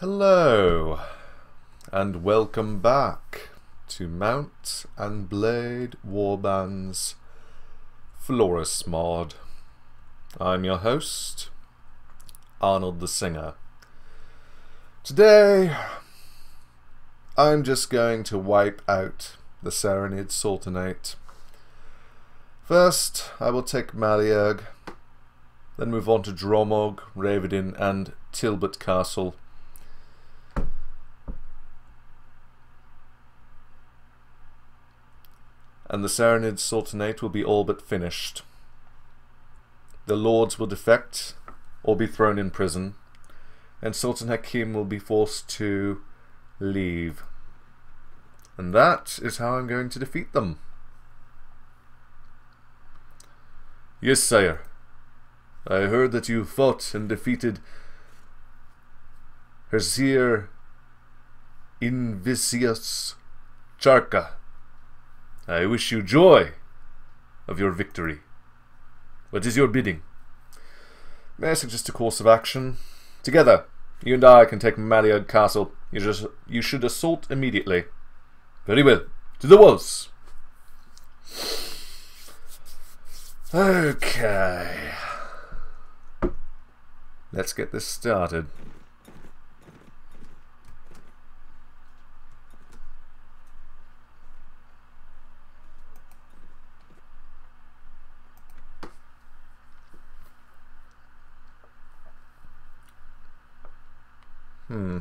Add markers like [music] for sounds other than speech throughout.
Hello, and welcome back to Mount and Blade Warband's Floris mod. I'm your host, Arnold the Singer. Today, I'm just going to wipe out the Sarranid Sultanate. First, I will take Maliag, then move on to Dramug, Ravidin, and Tilbert Castle. And the Sarranid Sultanate will be all but finished. The lords will defect or be thrown in prison, and Sultan Hakim will be forced to leave. And that is how I'm going to defeat them. Yes, sire. I heard that you fought and defeated Herzir Invicius Charka. I wish you joy of your victory. What is your bidding? May I suggest a course of action? Together, you and I can take Maliad Castle. You, just, you should assault immediately. Very well. To the walls. Okay. Let's get this started. Hmm.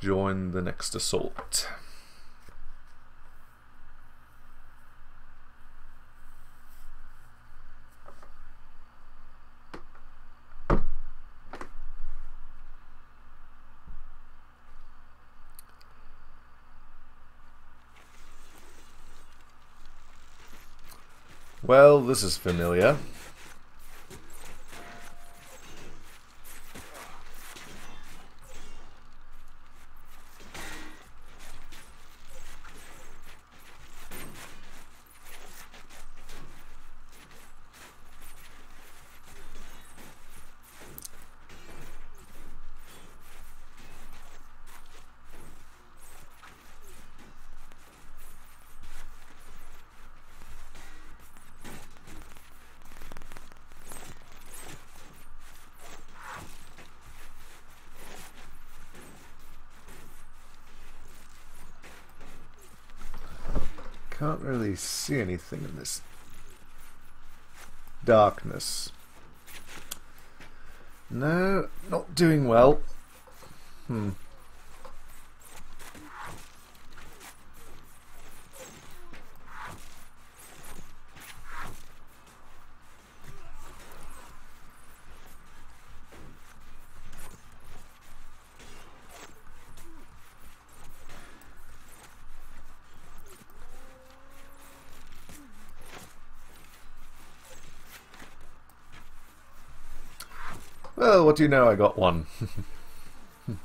Join the next assault. Well, this is familiar. Can't really see anything in this darkness. No, not doing well. Hmm. Well, what do you know? I got one. [laughs]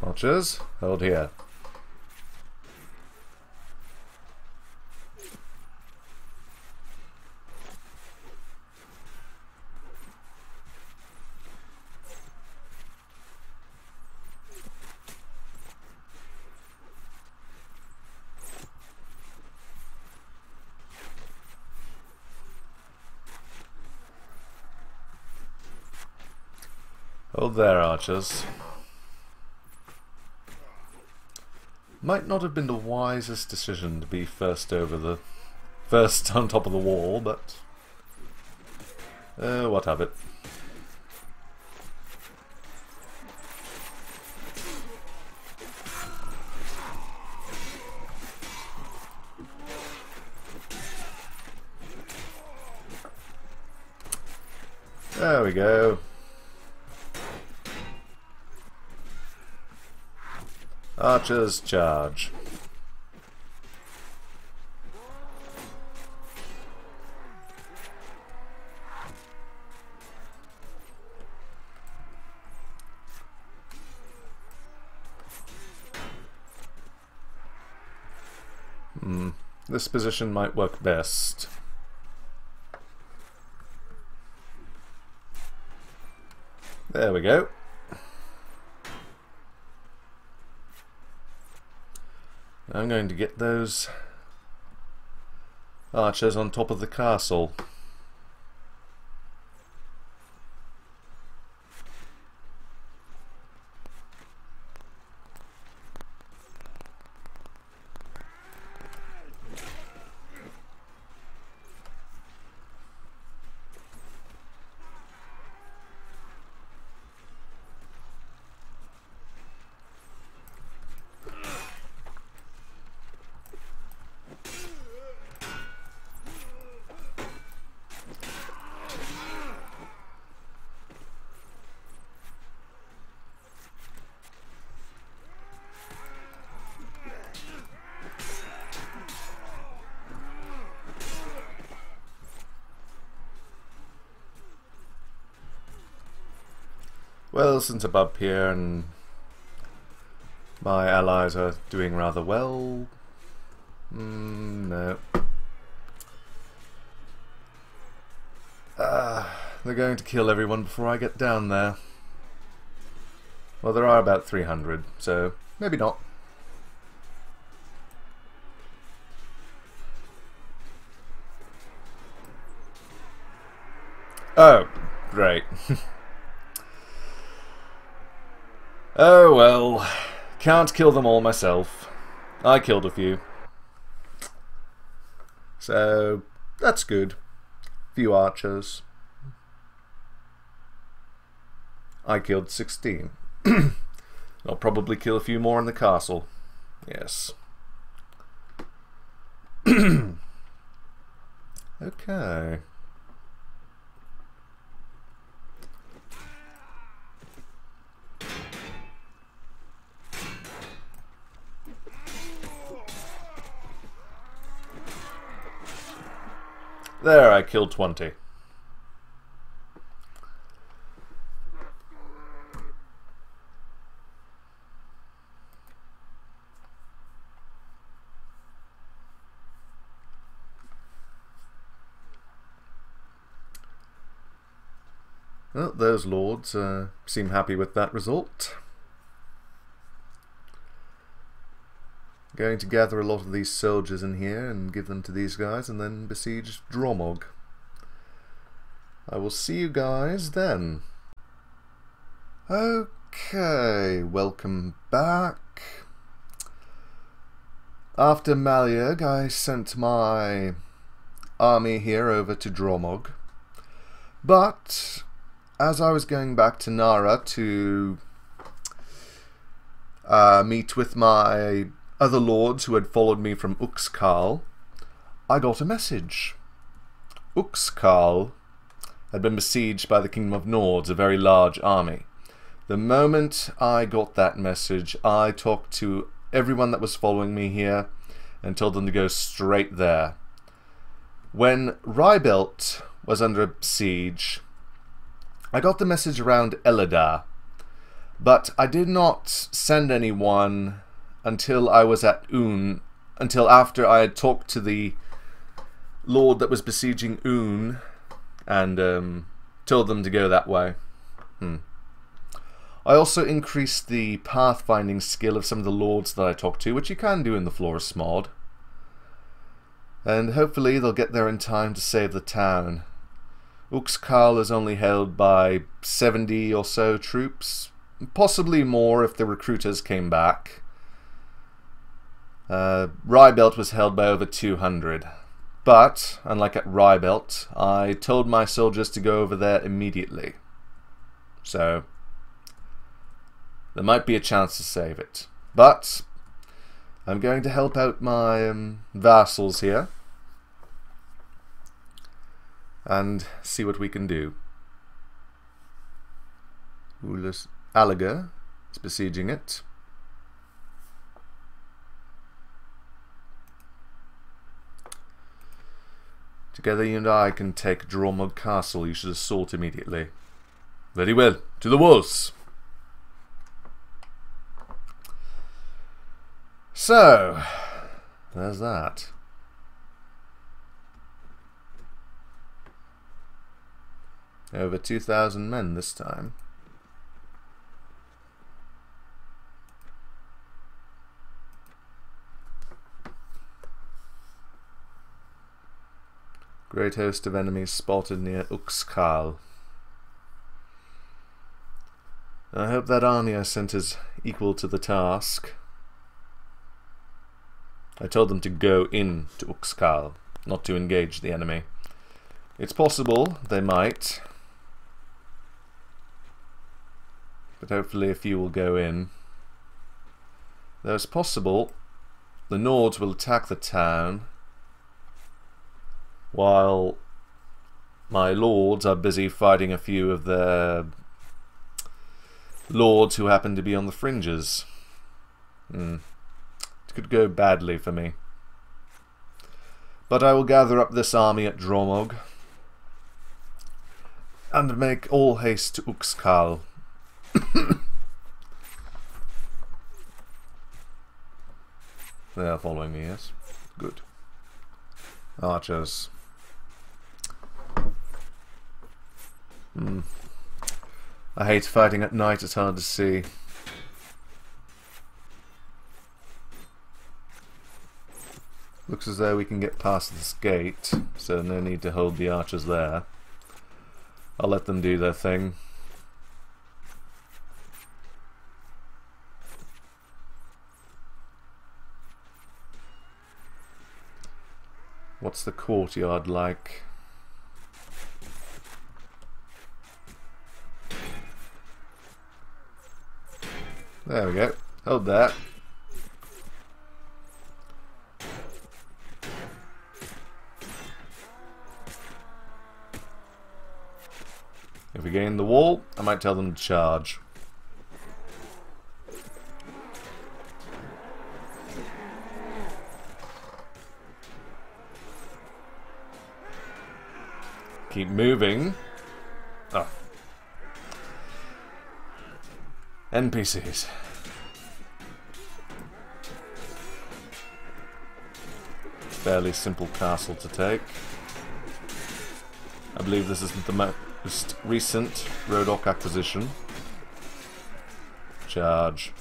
Archers, hold here. Hold there, archers. Might not have been the wisest decision to be first over the... First [laughs] on top of the wall, but... Uh, what have it. There we go. Archers charge. Hmm. This position might work best. There we go. I'm going to get those archers on top of the castle. Well, since up here and my allies are doing rather well, mm, no. Uh, they're going to kill everyone before I get down there. Well, there are about 300, so maybe not. Oh, great. [laughs] Oh well, can't kill them all myself. I killed a few. So, that's good. Few archers. I killed 16. [clears throat] I'll probably kill a few more in the castle. Yes. [clears throat] okay. There, I killed 20. Well, those lords uh, seem happy with that result. Going to gather a lot of these soldiers in here and give them to these guys and then besiege Dramug. I will see you guys then. Okay, welcome back. After Maliag, I sent my army here over to Dramug. But, as I was going back to Narra to uh, meet with my other lords who had followed me from Uxkhal, I got a message. Uxkhal had been besieged by the Kingdom of Nords, a very large army. The moment I got that message, I talked to everyone that was following me here and told them to go straight there. When Rybelt was under siege, I got the message around Eladar, but I did not send anyone until I was at Un, until after I had talked to the lord that was besieging Un and um, told them to go that way. Hmm. I also increased the pathfinding skill of some of the lords that I talked to, which you can do in the Floris mod. And hopefully they'll get there in time to save the town. Uxkhal is only held by 70 or so troops, possibly more if the recruiters came back. Uh, Rybelt was held by over 200. But, unlike at Rybelt, I told my soldiers to go over there immediately. So, there might be a chance to save it. But, I'm going to help out my um, vassals here. And see what we can do. Ulus Alaga is besieging it. Together you and I can take Dramug Castle. You should assault immediately. Very well. To the walls. So, there's that. Over 2,000 men this time. Great host of enemies spotted near Uxkhal. I hope that army I sent is equal to the task. I told them to go in to Uxkhal, not to engage the enemy. It's possible they might, but hopefully a few will go in. Though it's possible the Nords will attack the town while my lords are busy fighting a few of their lords who happen to be on the fringes. Hmm. It could go badly for me. But I will gather up this army at Dramug and make all haste to Uxkhal. [coughs] they are following me, yes? Good. Archers. Hmm. I hate fighting at night, it's hard to see. Looks as though we can get past this gate, so no need to hold the archers there. I'll let them do their thing. What's the courtyard like? There we go. Hold that. If we gain the wall, I might tell them to charge. Keep moving. NPCs. Fairly simple castle to take. I believe this is the most recent Rhodok acquisition. Charge.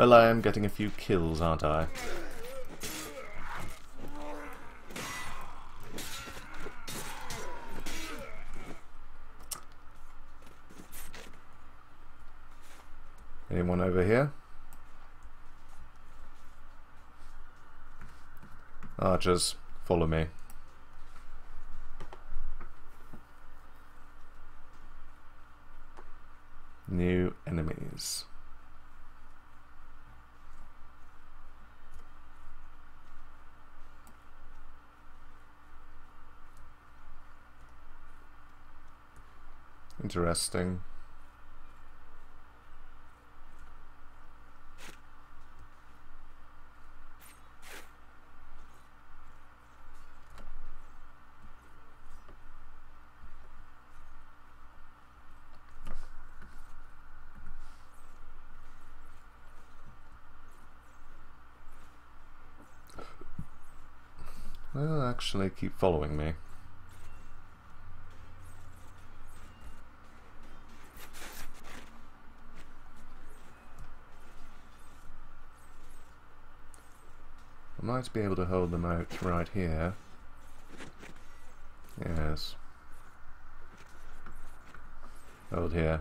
Well, I am getting a few kills, aren't I? Anyone over here? Archers, follow me. New enemies. Interesting. Well, actually keep following me. Might be able to hold them out right here. Yes. Hold here.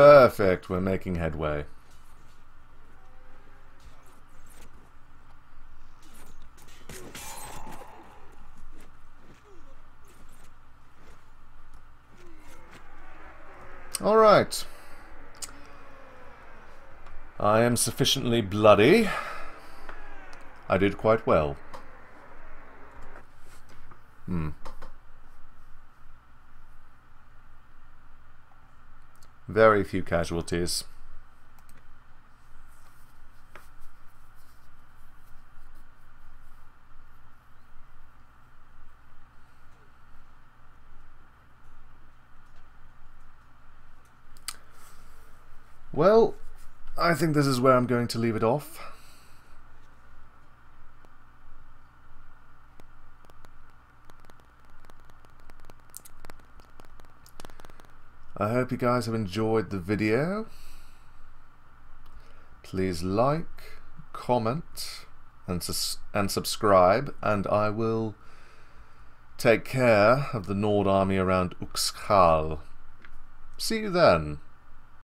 Perfect, we're making headway. Alright. I am sufficiently bloody. I did quite well. Hmm. Very few casualties. Well, I think this is where I'm going to leave it off. I hope you guys have enjoyed the video. Please like, comment, and, sus and subscribe, and I will take care of the Nord army around Uxkhal. See you then.